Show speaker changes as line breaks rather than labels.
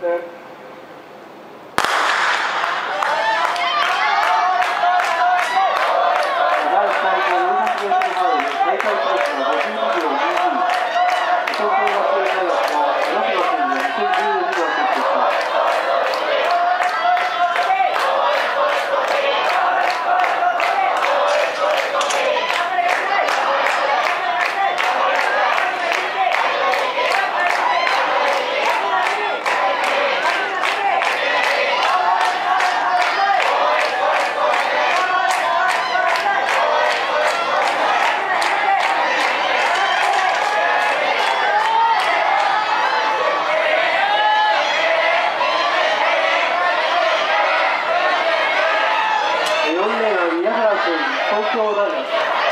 that 東京大学